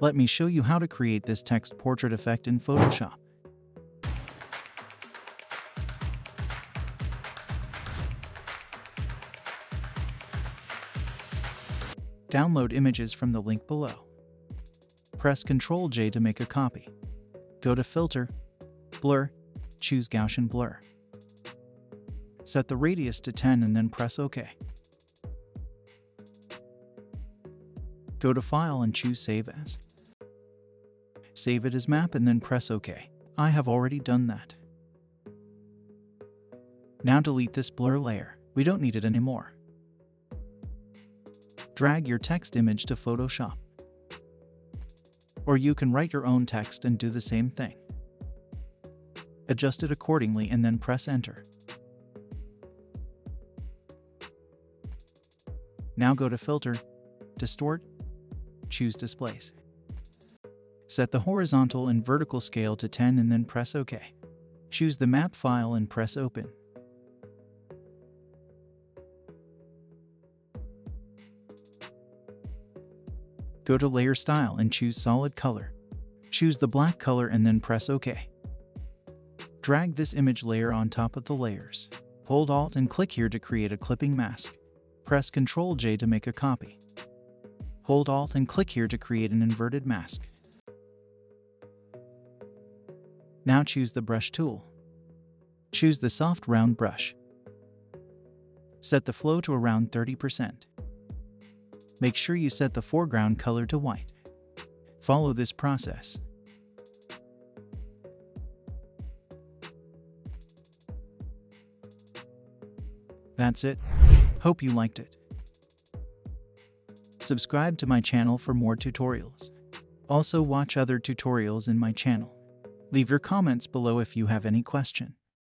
Let me show you how to create this text portrait effect in Photoshop. Download images from the link below. Press Ctrl J to make a copy. Go to Filter, Blur, choose Gaussian Blur. Set the radius to 10 and then press OK. Go to File and choose Save As. Save it as map and then press OK. I have already done that. Now delete this blur layer. We don't need it anymore. Drag your text image to Photoshop. Or you can write your own text and do the same thing. Adjust it accordingly and then press enter. Now go to Filter, Distort, choose Displace. Set the horizontal and vertical scale to 10 and then press OK. Choose the map file and press Open. Go to Layer Style and choose Solid Color. Choose the black color and then press OK. Drag this image layer on top of the layers. Hold Alt and click here to create a clipping mask. Press Ctrl J to make a copy. Hold Alt and click here to create an inverted mask. Now choose the brush tool. Choose the soft round brush. Set the flow to around 30%. Make sure you set the foreground color to white. Follow this process. That's it. Hope you liked it. Subscribe to my channel for more tutorials. Also watch other tutorials in my channel. Leave your comments below if you have any question.